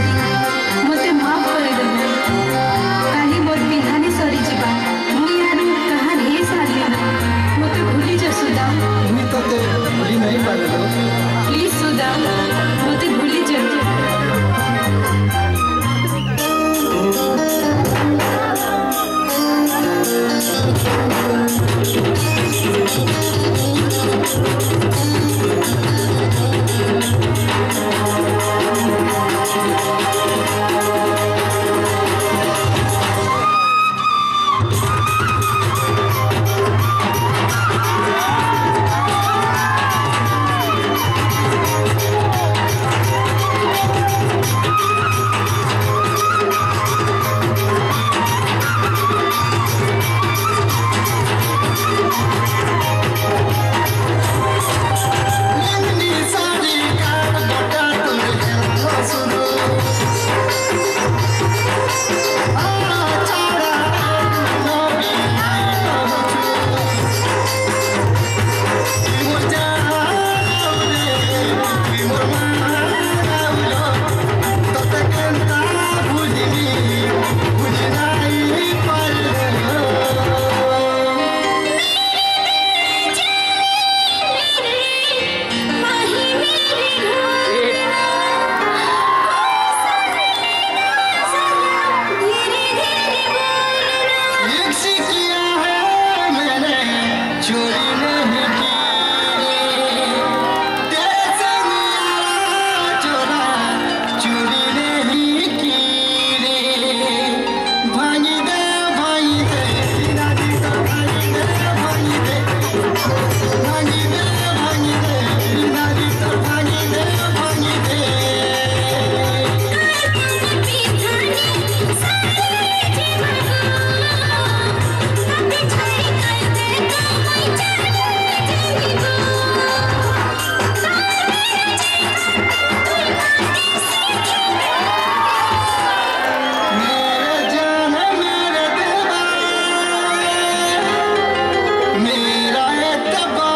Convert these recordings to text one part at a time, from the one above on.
Thank you. Bye.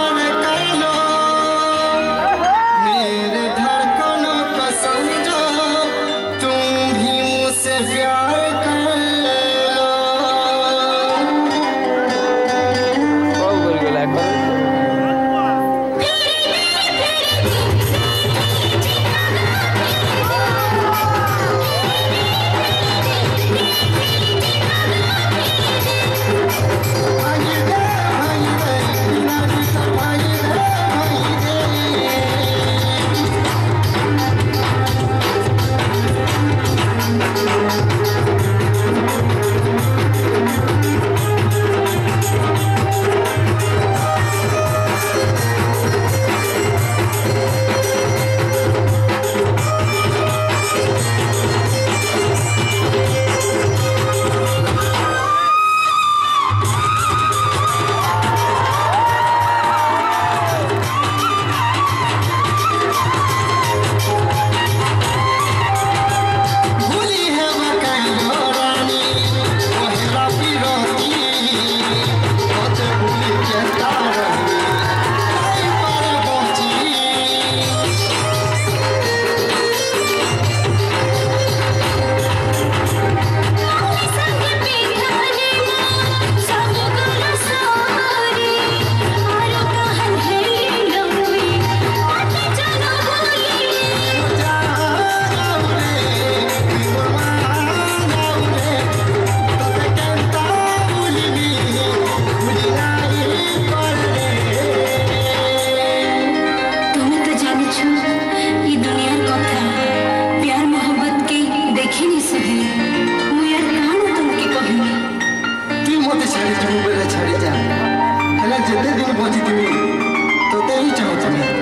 ସାଙ୍ଗେ ଯିବୁ ବୋଲେ ଛାଡ଼ି ଯା ହେଲେ ଯେତେ ଦିନ ବଞ୍ଚିଥିବି ତୋତେ ହିଁ ଚାହୁଁଥିବି